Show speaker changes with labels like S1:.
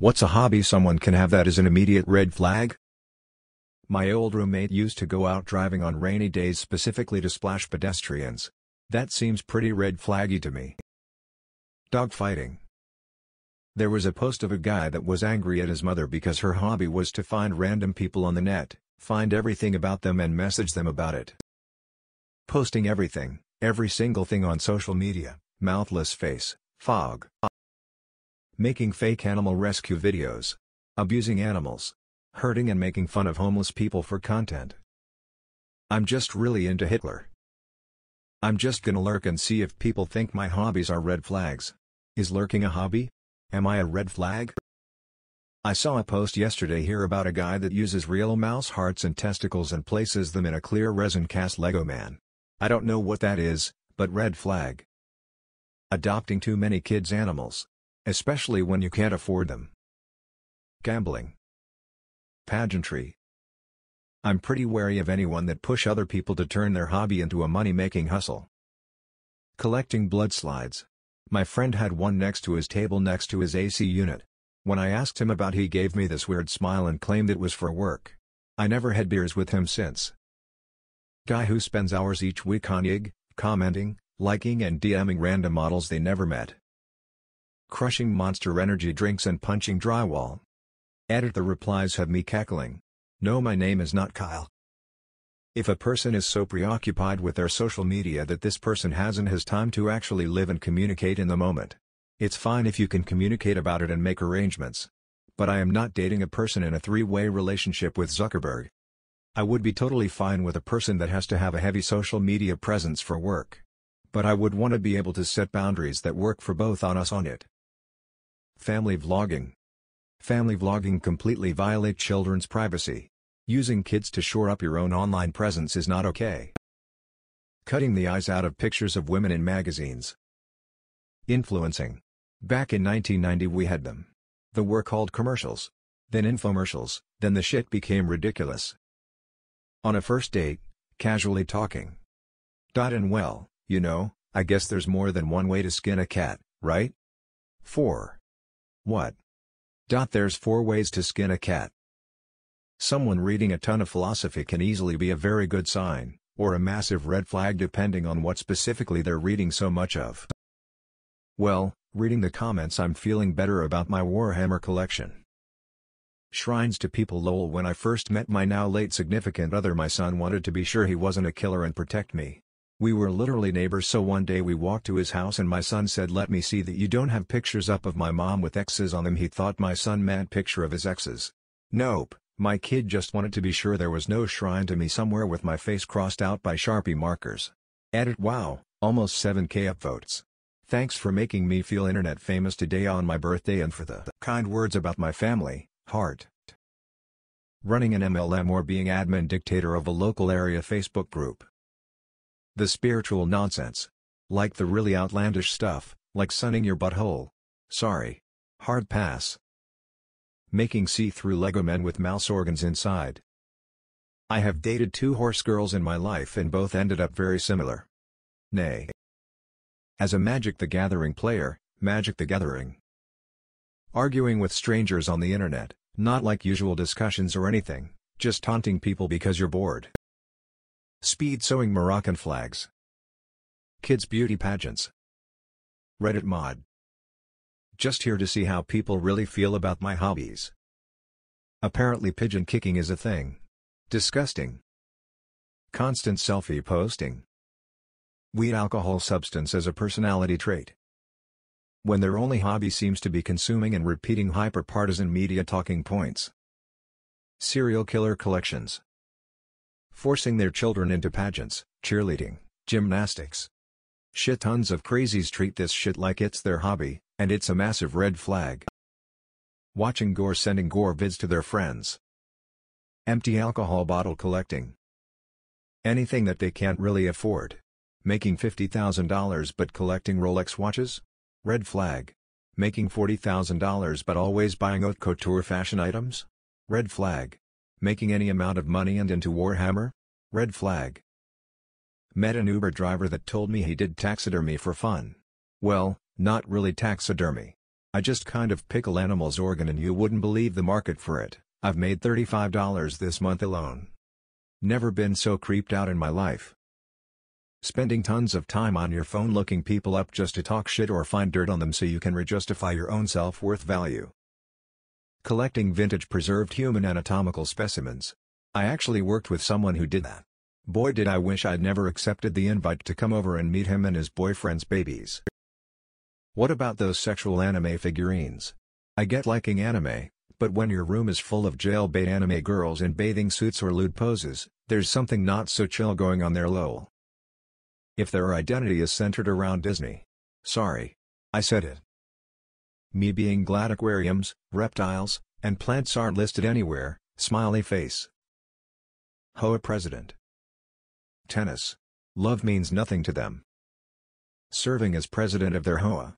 S1: What's a hobby someone can have that is an immediate red flag? My old roommate used to go out driving on rainy days specifically to splash pedestrians. That seems pretty red flaggy to me. Dog fighting. There was a post of a guy that was angry at his mother because her hobby was to find random people on the net, find everything about them and message them about it. Posting everything, every single thing on social media, mouthless face, fog. Making fake animal rescue videos. Abusing animals hurting and making fun of homeless people for content. I'm just really into Hitler. I'm just gonna lurk and see if people think my hobbies are red flags. Is lurking a hobby? Am I a red flag? I saw a post yesterday here about a guy that uses real mouse hearts and testicles and places them in a clear resin cast Lego man. I don't know what that is, but red flag. Adopting too many kids' animals. Especially when you can't afford them. Gambling. Pageantry. I'm pretty wary of anyone that push other people to turn their hobby into a money-making hustle. Collecting blood slides. My friend had one next to his table next to his AC unit. When I asked him about he gave me this weird smile and claimed it was for work. I never had beers with him since. Guy who spends hours each week on IG, commenting, liking and DMing random models they never met. Crushing monster energy drinks and punching drywall. Edit the replies have me cackling. No my name is not Kyle. If a person is so preoccupied with their social media that this person hasn't his time to actually live and communicate in the moment. It's fine if you can communicate about it and make arrangements. But I am not dating a person in a three-way relationship with Zuckerberg. I would be totally fine with a person that has to have a heavy social media presence for work. But I would want to be able to set boundaries that work for both on us on it. Family vlogging Family vlogging completely violates children's privacy. Using kids to shore up your own online presence is not okay. Cutting the eyes out of pictures of women in magazines. Influencing. Back in 1990 we had them. The were called commercials. Then infomercials, then the shit became ridiculous. On a first date, casually talking. Dot and well, you know, I guess there's more than one way to skin a cat, right? 4. What? Dot There's four ways to skin a cat. Someone reading a ton of philosophy can easily be a very good sign, or a massive red flag depending on what specifically they're reading so much of. Well, reading the comments I'm feeling better about my Warhammer collection. Shrines to people lol when I first met my now late significant other my son wanted to be sure he wasn't a killer and protect me. We were literally neighbors so one day we walked to his house and my son said let me see that you don't have pictures up of my mom with X's on them he thought my son meant picture of his exes. Nope, my kid just wanted to be sure there was no shrine to me somewhere with my face crossed out by Sharpie markers. Edit wow, almost 7k upvotes. Thanks for making me feel internet famous today on my birthday and for the kind words about my family, heart. Running an MLM or being admin dictator of a local area Facebook group. The spiritual nonsense. Like the really outlandish stuff, like sunning your butthole. Sorry. Hard pass. Making see-through Lego men with mouse organs inside. I have dated two horse girls in my life and both ended up very similar. Nay. As a Magic the Gathering player, Magic the Gathering. Arguing with strangers on the internet, not like usual discussions or anything, just taunting people because you're bored. Speed sewing Moroccan flags. Kids beauty pageants. Reddit mod. Just here to see how people really feel about my hobbies. Apparently pigeon kicking is a thing. Disgusting. Constant selfie posting. Weed alcohol substance as a personality trait. When their only hobby seems to be consuming and repeating hyper-partisan media talking points. Serial killer collections forcing their children into pageants, cheerleading, gymnastics. Shit tons of crazies treat this shit like it's their hobby, and it's a massive red flag. Watching gore sending gore vids to their friends. Empty alcohol bottle collecting. Anything that they can't really afford. Making $50,000 but collecting Rolex watches? Red flag. Making $40,000 but always buying haute couture fashion items? Red flag. Making any amount of money and into Warhammer? Red flag. Met an Uber driver that told me he did taxidermy for fun. Well, not really taxidermy. I just kind of pickle animals organ and you wouldn't believe the market for it, I've made $35 this month alone. Never been so creeped out in my life. Spending tons of time on your phone looking people up just to talk shit or find dirt on them so you can re-justify your own self-worth value. Collecting vintage preserved human anatomical specimens. I actually worked with someone who did that. Boy did I wish I'd never accepted the invite to come over and meet him and his boyfriend's babies. What about those sexual anime figurines? I get liking anime, but when your room is full of jailbait anime girls in bathing suits or lewd poses, there's something not so chill going on there lol. If their identity is centered around Disney. Sorry. I said it. Me being glad aquariums, reptiles, and plants aren't listed anywhere, smiley face. HOA President. Tennis. Love means nothing to them. Serving as president of their HOA.